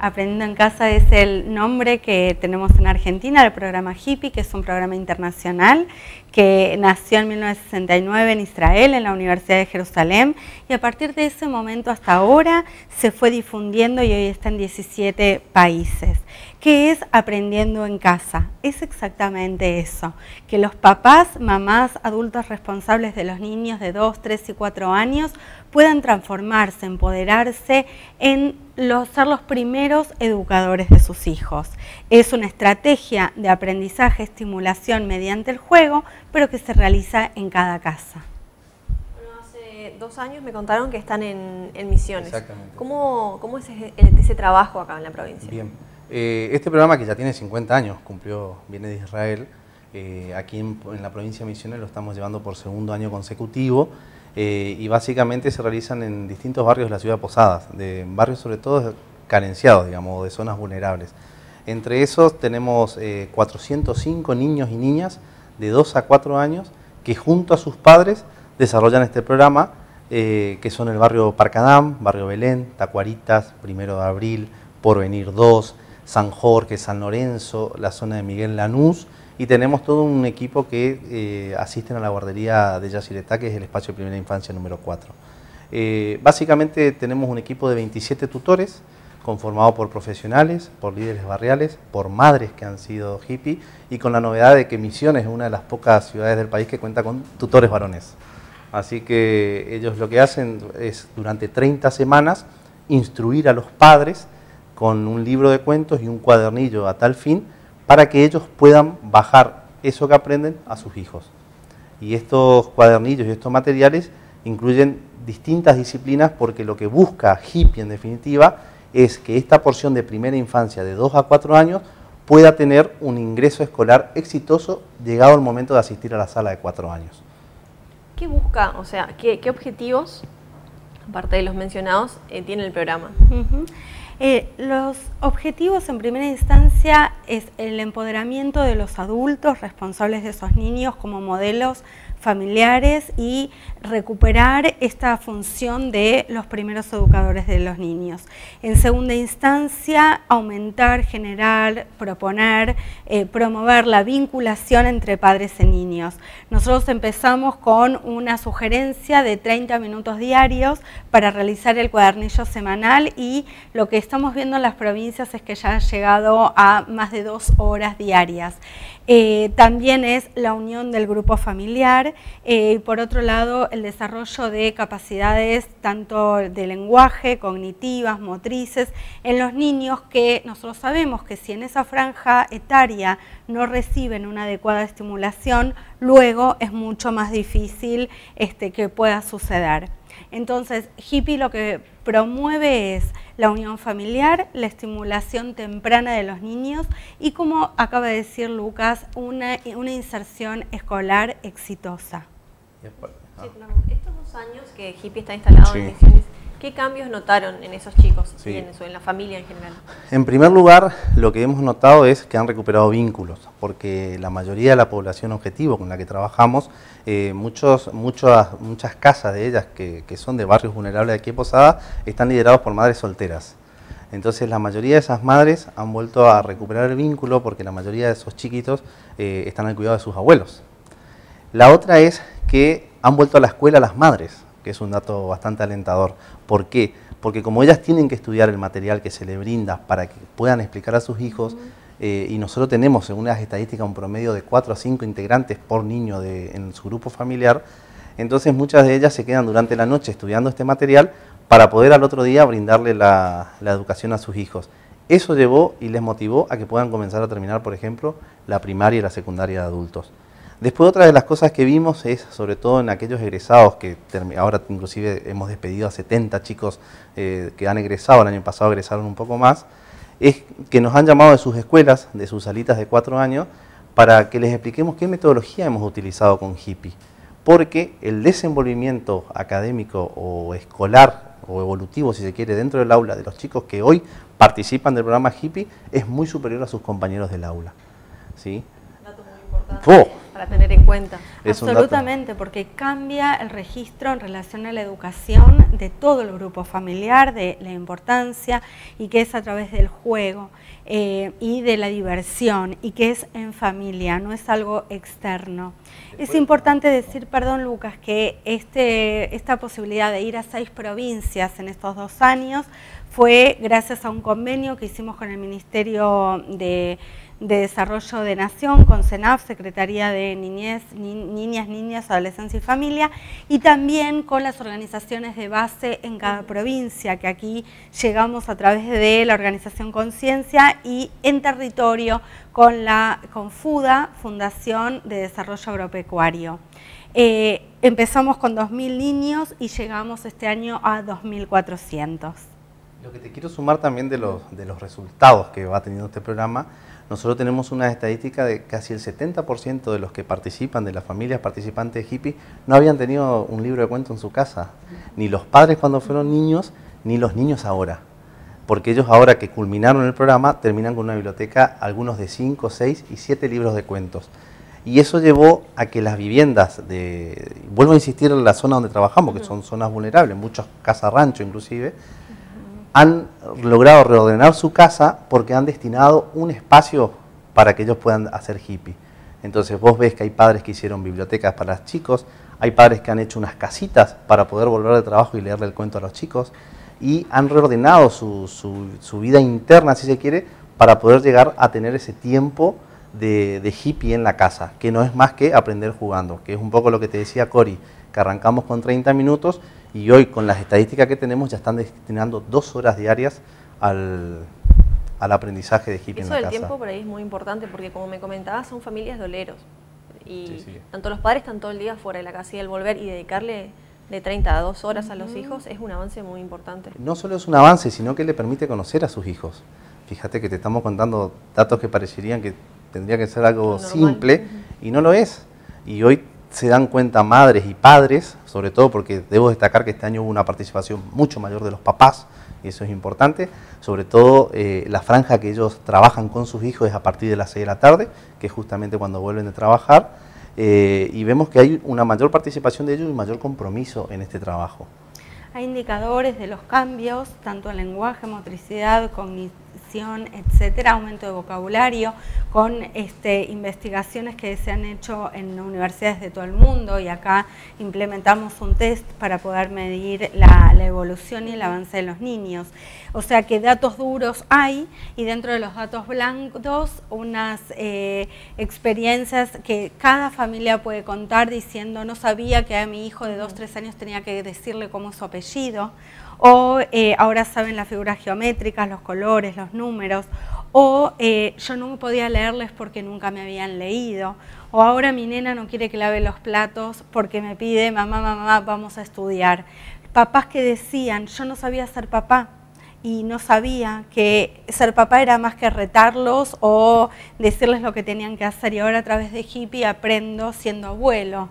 Aprendiendo en Casa es el nombre que tenemos en Argentina del programa Hippie, que es un programa internacional que nació en 1969 en Israel, en la Universidad de Jerusalén, y a partir de ese momento hasta ahora se fue difundiendo y hoy está en 17 países. ¿Qué es aprendiendo en casa? Es exactamente eso, que los papás, mamás, adultos responsables de los niños de 2, 3 y 4 años puedan transformarse, empoderarse en los, ser los primeros educadores de sus hijos. Es una estrategia de aprendizaje, estimulación mediante el juego, pero que se realiza en cada casa. Bueno, hace dos años me contaron que están en, Misiones. Exactamente. ¿Cómo, ¿Cómo, es ese, trabajo acá en la provincia? Bien. Eh, este programa que ya tiene 50 años, cumplió, viene de Israel, eh, aquí en, la provincia de Misiones lo estamos llevando por segundo año consecutivo eh, y básicamente se realizan en distintos barrios de la ciudad de Posadas, de barrios sobre todo carenciados, digamos, de zonas vulnerables. Entre esos tenemos 405 niños y niñas de 2 a 4 años que junto a sus padres desarrollan este programa, que son el barrio Parcadam, barrio Belén, Tacuaritas, Primero de Abril, Porvenir 2, San Jorge, San Lorenzo, la zona de Miguel Lanús y tenemos todo un equipo que eh, asisten a la guardería de Yacyretá, que es el espacio de primera infancia número 4. Eh, básicamente tenemos un equipo de 27 tutores, conformado por profesionales, por líderes barriales, por madres que han sido hippie y con la novedad de que Misiones es una de las pocas ciudades del país que cuenta con tutores varones. Así que ellos lo que hacen es durante 30 semanas instruir a los padres con un libro de cuentos y un cuadernillo a tal fin para que ellos puedan bajar eso que aprenden a sus hijos. Y estos cuadernillos y estos materiales incluyen distintas disciplinas porque lo que busca Hippie en definitiva es que esta porción de primera infancia de 2 a 4 años pueda tener un ingreso escolar exitoso llegado el momento de asistir a la sala de 4 años. ¿Qué busca, o sea, qué, objetivos, aparte de los mencionados, eh, tiene el programa? Eh, los objetivos en primera instancia es el empoderamiento de los adultos responsables de esos niños como modelos familiares y recuperar esta función de los primeros educadores de los niños. En segunda instancia, aumentar, generar, proponer, eh, promover la vinculación entre padres y niños. Nosotros empezamos con una sugerencia de 30 minutos diarios para realizar el cuadernillo semanal y lo que estamos viendo en las provincias es que ya ha llegado a más de dos horas diarias. Eh, también es la unión del grupo familiar eh, y por otro lado el desarrollo de capacidades tanto de lenguaje, cognitivas, motrices en los niños que nosotros sabemos que si en esa franja etaria no reciben una adecuada estimulación, luego es mucho más difícil este, que pueda suceder. Entonces, Hippie lo que promueve es la unión familiar, la estimulación temprana de los niños y, como acaba de decir Lucas, una, inserción escolar exitosa. estos dos años que Hippie está instalado en Misiones, ¿Qué cambios notaron en esos chicos y en, la familia en general? En primer lugar, lo que hemos notado es que han recuperado vínculos, porque la mayoría de la población objetivo con la que trabajamos, eh, muchos, muchas, muchas casas de ellas que, son de barrios vulnerables de aquí en Posada, están liderados por madres solteras. Entonces la mayoría de esas madres han vuelto a recuperar el vínculo porque la mayoría de esos chiquitos eh, están al cuidado de sus abuelos. La otra es que han vuelto a la escuela las madres, que es un dato bastante alentador. ¿Por qué? Porque como ellas tienen que estudiar el material que se le brinda para que puedan explicar a sus hijos, eh, y nosotros tenemos, según las estadísticas, un promedio de 4 a 5 integrantes por niño en su grupo familiar, entonces muchas de ellas se quedan durante la noche estudiando este material para poder al otro día brindarle la, la educación a sus hijos. Eso llevó y les motivó a que puedan comenzar a terminar, por ejemplo, la primaria y la secundaria de adultos. Después otra de las cosas que vimos es, sobre todo en aquellos egresados, que ahora inclusive hemos despedido a 70 chicos eh, que han egresado, el año pasado egresaron un poco más, es que nos han llamado de sus escuelas, de sus salitas de cuatro años, para que les expliquemos qué metodología hemos utilizado con Hippie. Porque el desenvolvimiento académico o escolar o evolutivo, si se quiere, dentro del aula de los chicos que hoy participan del programa Hippie es muy superior a sus compañeros del aula. ¿sí? Dato muy importante para tener en cuenta. Absolutamente, porque cambia el registro en relación a la educación de todo el grupo familiar, de la importancia y que es a través del juego eh, y de la diversión y que es en familia, no es algo externo. Es importante decir, perdón Lucas, que este, esta posibilidad de ir a seis provincias en estos dos años fue gracias a un convenio que hicimos con el Ministerio de, Desarrollo de Nación, con CENAF, Secretaría de Niñez, Niñas, Niñas, Adolescencia y Familia, y también con las organizaciones de base en cada provincia, que aquí llegamos a través de la organización Conciencia y en territorio con, la, con FUDA, Fundación de Desarrollo Agropecuario. Eh, empezamos con 2.000 niños y llegamos este año a 2.400. Lo que te quiero sumar también de los, de los resultados que va teniendo este programa, nosotros tenemos una estadística de casi el 70% de los que participan, de las familias participantes de Hippie, no habían tenido un libro de cuentos en su casa. Ni los padres cuando fueron niños, ni los niños ahora. Porque ellos ahora que culminaron el programa, terminan con una biblioteca, algunos de 5, 6 y 7 libros de cuentos. Y eso llevó a que las viviendas de, vuelvo a insistir en la zona donde trabajamos, que son zonas vulnerables, muchos casas rancho inclusive, han logrado reordenar su casa porque han destinado un espacio para que ellos puedan hacer hippie. Entonces vos ves que hay padres que hicieron bibliotecas para los chicos, hay padres que han hecho unas casitas para poder volver de trabajo y leerle el cuento a los chicos, y han reordenado su, su, vida interna, si se quiere, para poder llegar a tener ese tiempo de, de, hippie en la casa, que no es más que aprender jugando, que es un poco lo que te decía Cori, que arrancamos con 30 minutos y hoy con las estadísticas que tenemos ya están destinando dos horas diarias al, aprendizaje de hippie Eso en la del tiempo por ahí es muy importante porque como me comentabas son familias doleros y tanto los padres están todo el día fuera de la casa y el volver y dedicarle de 30 a 2 horas a los hijos es un avance muy importante. No solo es un avance, sino que le permite conocer a sus hijos. Fíjate que te estamos contando datos que parecerían que tendría que ser algo simple y no lo es. Y hoy se dan cuenta madres y padres, sobre todo porque debo destacar que este año hubo una participación mucho mayor de los papás, y eso es importante, sobre todo eh, la franja que ellos trabajan con sus hijos es a partir de las 6 de la tarde, que es justamente cuando vuelven de trabajar, eh, y vemos que hay una mayor participación de ellos y un mayor compromiso en este trabajo. Hay indicadores de los cambios, tanto en lenguaje, motricidad, cognición, etcétera, aumento de vocabulario, con este, investigaciones que se han hecho en universidades de todo el mundo y acá implementamos un test para poder medir la, evolución y el avance de los niños. O sea que datos duros hay y dentro de los datos blancos unas eh, experiencias que cada familia puede contar diciendo no sabía que a mi hijo de 2, 3 años tenía que decirle cómo es su apellido o eh, ahora saben las figuras geométricas, los colores, los números, o eh, yo no podía leerles porque nunca me habían leído, o ahora mi nena no quiere que lave los platos porque me pide, mamá, mamá, vamos a estudiar. Papás que decían, yo no sabía ser papá, y no sabía que ser papá era más que retarlos o decirles lo que tenían que hacer. Y ahora a través de hippie aprendo siendo abuelo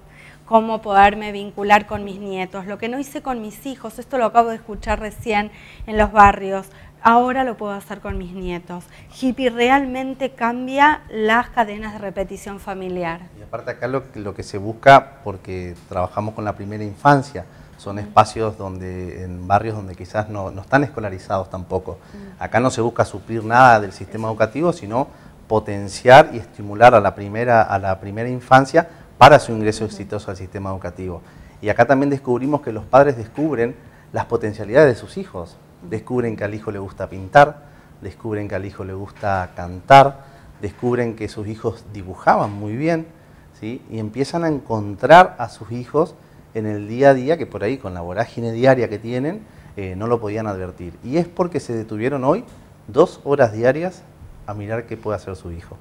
cómo poderme vincular con mis nietos. Lo que no hice con mis hijos, esto lo acabo de escuchar recién en los barrios, ahora lo puedo hacer con mis nietos. Hippie realmente cambia las cadenas de repetición familiar. Y aparte acá lo, que se busca, porque trabajamos con la primera infancia, son espacios donde, en barrios donde quizás no, no están escolarizados tampoco. Acá no se busca suplir nada del sistema educativo, sino potenciar y estimular a la primera, a la primera infancia para su ingreso exitoso al sistema educativo. Y acá también descubrimos que los padres descubren las potencialidades de sus hijos. Descubren que al hijo le gusta pintar, descubren que al hijo le gusta cantar, descubren que sus hijos dibujaban muy bien, ¿sí? y empiezan a encontrar a sus hijos en el día a día que por ahí con la vorágine diaria que tienen eh, no lo podían advertir. Y es porque se detuvieron hoy dos horas diarias a mirar qué puede hacer su hijo.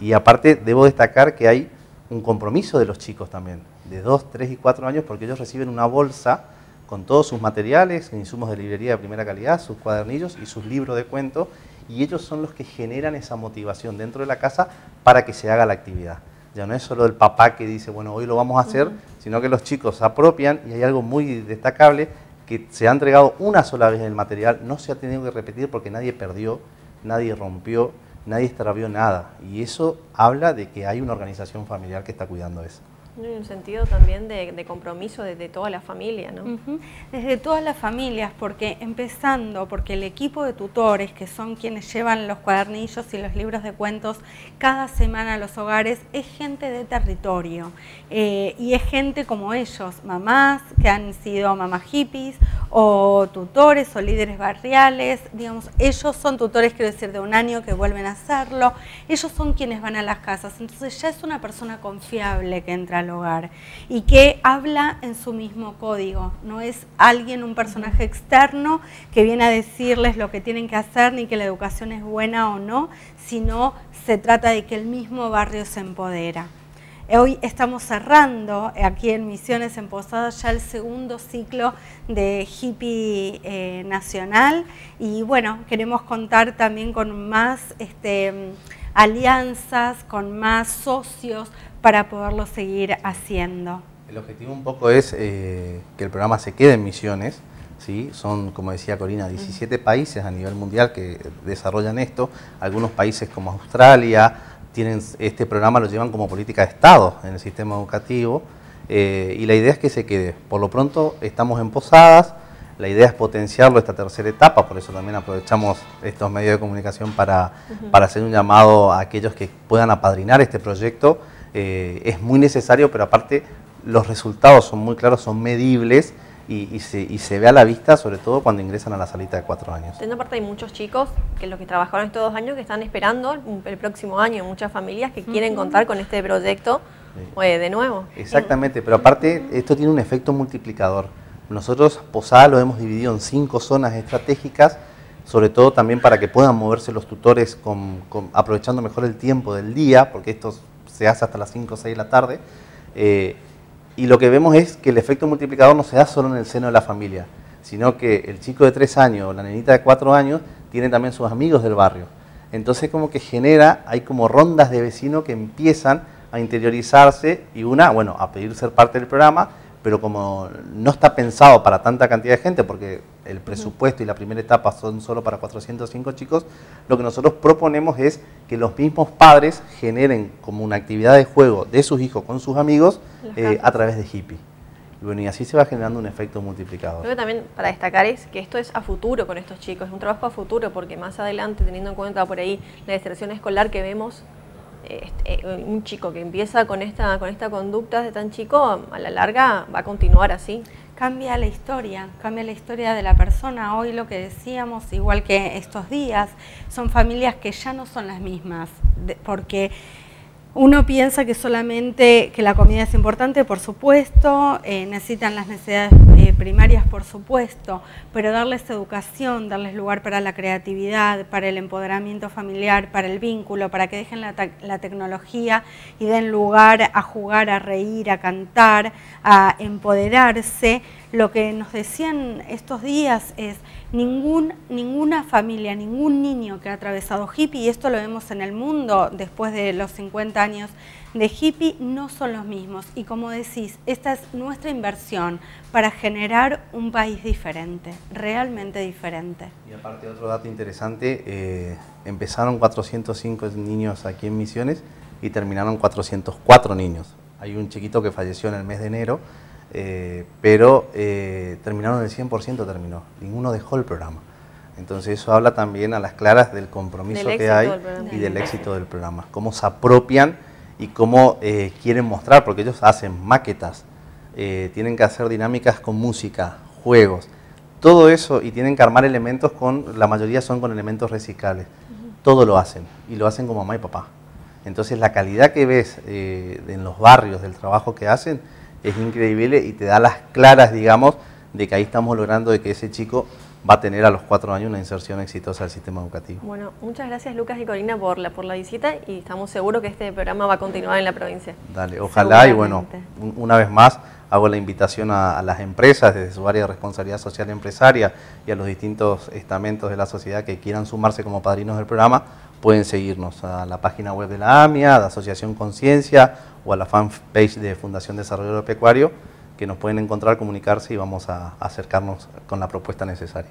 Y aparte debo destacar que hay un compromiso de los chicos también, de 2, 3 y 4 años, porque ellos reciben una bolsa con todos sus materiales, insumos de librería de primera calidad, sus cuadernillos y sus libros de cuento, y ellos son los que generan esa motivación dentro de la casa para que se haga la actividad. Ya no es solo el papá que dice, bueno, hoy lo vamos a hacer, sino que los chicos se apropian y hay algo muy destacable, que se ha entregado una sola vez el material, no se ha tenido que repetir porque nadie perdió, nadie rompió, nadie extravió nada. Y eso habla de que hay una organización familiar que está cuidando eso. Hay un sentido también de, compromiso desde toda la familia, ¿no? Desde todas las familias, porque empezando, porque el equipo de tutores, que son quienes llevan los cuadernillos y los libros de cuentos cada semana a los hogares, es gente de territorio. Eh, y es gente como ellos, mamás que han sido mamás hippies, o tutores o líderes barriales, digamos, ellos son tutores, quiero decir, de un año que vuelven a hacerlo, ellos son quienes van a las casas, entonces ya es una persona confiable que entra al hogar y que habla en su mismo código, no es alguien, un personaje externo que viene a decirles lo que tienen que hacer ni que la educación es buena o no, sino se trata de que el mismo barrio se empodera. Hoy estamos cerrando aquí en Misiones en Posadas ya el segundo ciclo de hippie eh, nacional y bueno, queremos contar también con más este, alianzas, con más socios para poderlo seguir haciendo. El objetivo un poco es eh, que el programa se quede en Misiones, ¿sí? son, como decía Corina, 17 países a nivel mundial que desarrollan esto, algunos países como Australia, tienen este programa lo llevan como política de Estado en el sistema educativo eh, y la idea es que se quede. Por lo pronto estamos en Posadas, la idea es potenciarlo esta tercera etapa, por eso también aprovechamos estos medios de comunicación para, para hacer un llamado a aquellos que puedan apadrinar este proyecto. Eh, es muy necesario, pero aparte los resultados son muy claros, son medibles y, se, ve a la vista, sobre todo cuando ingresan a la salita de cuatro años. Teniendo aparte hay muchos chicos, que los que trabajaron estos dos años, que están esperando el, próximo año, muchas familias que quieren contar con este proyecto eh, de nuevo. Exactamente, pero aparte esto tiene un efecto multiplicador. Nosotros Posada lo hemos dividido en cinco zonas estratégicas, sobre todo también para que puedan moverse los tutores aprovechando mejor el tiempo del día, porque esto se hace hasta las 5 o 6 de la tarde. Eh, y lo que vemos es que el efecto multiplicador no se da solo en el seno de la familia, sino que el chico de tres años o la nenita de cuatro años tiene también sus amigos del barrio. Entonces como que genera, hay como rondas de vecinos que empiezan a interiorizarse y una, bueno, a pedir ser parte del programa, pero como no está pensado para tanta cantidad de gente, porque el presupuesto y la primera etapa son solo para 405 chicos, lo que nosotros proponemos es que los mismos padres generen como una actividad de juego de sus hijos con sus amigos eh, a través de hippie. Y bueno, y así se va generando un efecto multiplicador. Creo que también para destacar es que esto es a futuro con estos chicos, es un trabajo a futuro, porque más adelante, teniendo en cuenta por ahí la deserción escolar que vemos, este, eh, un chico que empieza con esta, con esta conducta de tan chico, a la larga va a continuar así. Cambia la historia, cambia la historia de la persona. Hoy lo que decíamos, igual que estos días, son familias que ya no son las mismas, porque uno piensa que solamente que la comida es importante, por supuesto, eh, necesitan las necesidades eh, primarias, por supuesto, pero darles educación, darles lugar para la creatividad, para el empoderamiento familiar, para el vínculo, para que dejen la, la tecnología y den lugar a jugar, a reír, a cantar, a empoderarse. Lo que nos decían estos días es ningún, ninguna familia, ningún niño que ha atravesado hippie, y esto lo vemos en el mundo después de los 50 años de hippie, no son los mismos. Y como decís, esta es nuestra inversión para generar un país diferente, realmente diferente. Y aparte otro dato interesante, eh, empezaron 405 niños aquí en Misiones y terminaron 404 niños. Hay un chiquito que falleció en el mes de enero, eh, pero eh, terminaron el 100% terminó, ninguno dejó el programa. Entonces eso habla también a las claras del compromiso que hay y del éxito del programa, cómo se apropian y cómo eh, quieren mostrar, porque ellos hacen maquetas, tienen que hacer dinámicas con música, juegos, todo eso y tienen que armar elementos con, la mayoría son con elementos reciclables, todo lo hacen y lo hacen con mamá y papá. Entonces la calidad que ves en los barrios del trabajo que hacen, es increíble y te da las claras, digamos, de que ahí estamos logrando de que ese chico va a tener a los cuatro años una inserción exitosa al sistema educativo. Bueno, muchas gracias Lucas y Corina por la, por la visita y estamos seguros que este programa va a continuar en la provincia. Dale, ojalá y bueno, una vez más hago la invitación a, las empresas desde su área de responsabilidad social empresaria y a los distintos estamentos de la sociedad que quieran sumarse como padrinos del programa, pueden seguirnos a la página web de la AMIA, de Asociación Conciencia o a la fanpage de Fundación Desarrollo Agropecuario, que nos pueden encontrar, comunicarse y vamos a acercarnos con la propuesta necesaria.